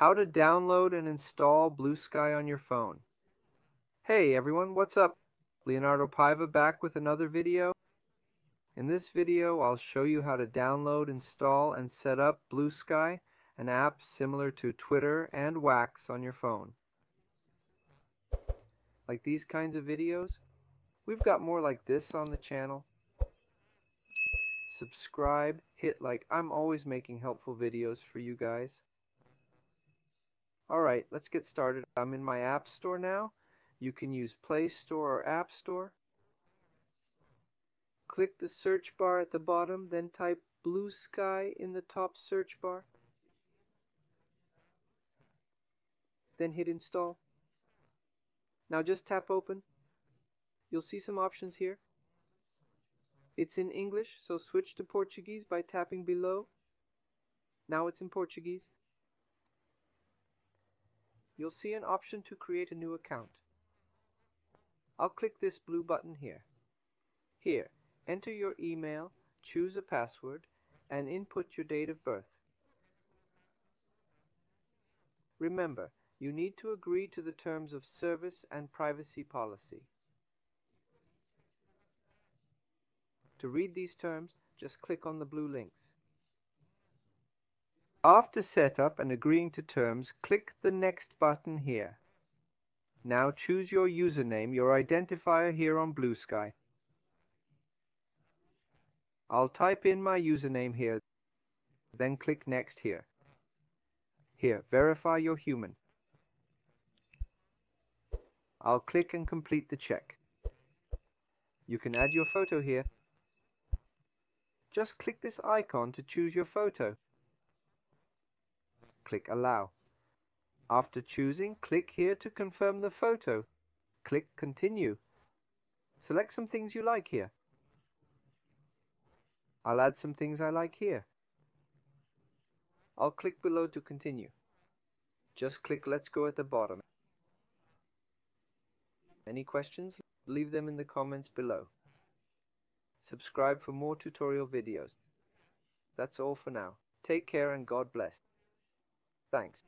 How to download and install Bluesky on your phone. Hey everyone, what's up? Leonardo Paiva back with another video. In this video, I'll show you how to download, install, and set up Bluesky, an app similar to Twitter and Wax on your phone. Like these kinds of videos? We've got more like this on the channel. Subscribe, hit like, I'm always making helpful videos for you guys. Alright, let's get started. I'm in my App Store now. You can use Play Store or App Store. Click the search bar at the bottom, then type Bluesky in the top search bar. Then hit Install. Now just tap Open. You'll see some options here. It's in English, so switch to Portuguese by tapping below. Now it's in Portuguese you'll see an option to create a new account. I'll click this blue button here. Here, enter your email, choose a password, and input your date of birth. Remember, you need to agree to the terms of service and privacy policy. To read these terms, just click on the blue links. After setup and agreeing to terms, click the Next button here. Now choose your username, your identifier here on Bluesky. I'll type in my username here, then click Next here. Here, verify you're human. I'll click and complete the check. You can add your photo here. Just click this icon to choose your photo click Allow. After choosing, click here to confirm the photo. Click Continue. Select some things you like here. I'll add some things I like here. I'll click below to continue. Just click Let's Go at the bottom. Any questions? Leave them in the comments below. Subscribe for more tutorial videos. That's all for now. Take care and God bless. Thanks.